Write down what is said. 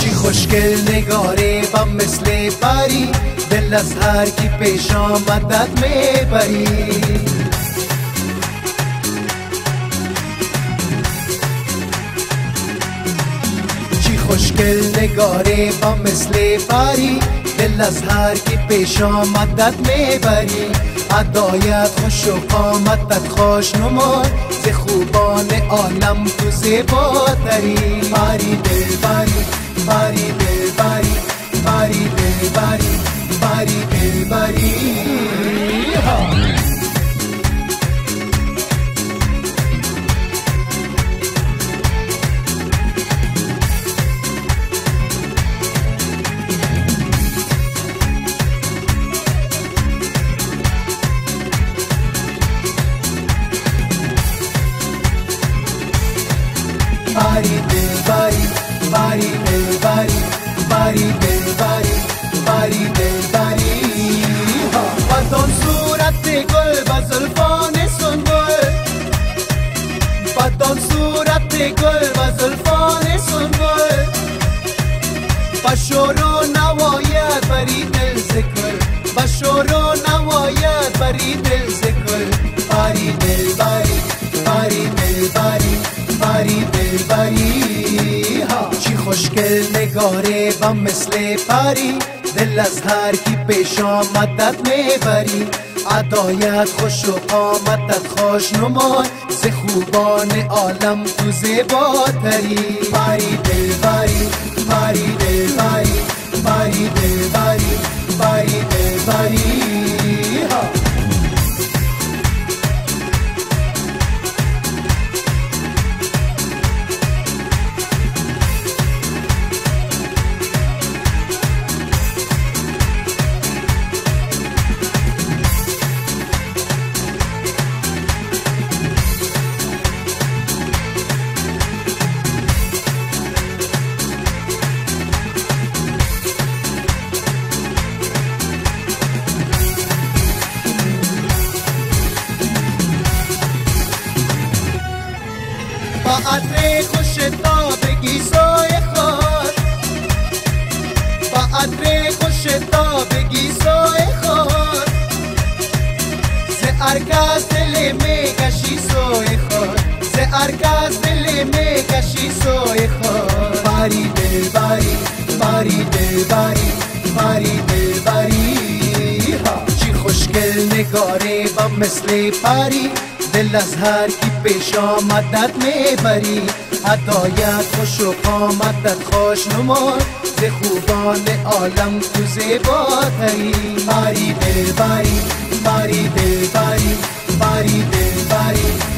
چی خوشگل نگاره ماں مثل پاری دل لزار کی پیش آمدت میں خوشگل نگاره با مثل پری دل از هر کی پیش آمدت می‌بری. عدایت خوش و قامتت خوش نماد ز خوبان عالم تو زیباتری باری دل باری باری دل باری باری دل باری باری دل باری. body, baby, body, body, baby, body, body, baby, body, body, baby, body. Paton surati gol basal fone sun gol. Bashoro na yad bari dil zikr. Bashoro na wo yad bari dil دل بری چی خوشگل نگاره و مثل پری. دل از هر کی پیش آمدت می‌بری. عدایت خوش و قامتت خوش نمای ز خوبان عالم تو زیباتری. باری دل باری باری دل باری عطر خوش تابگی سایه خار با عطر خوش تابگی سایه خار ز ارکاز دل می کشی سوی خار ز ارکاز دل می کشی سوی خار باری دل باری باری دل باری باری دل باری. چی خوشگل نگاره و مثل پری دل از هر کی پیش آمدت می‌بری. هدایت خوش و قامتت خوش نماد ز خوبان عالم تو زیباتری. باری دل باری باری دل باری باری دل باری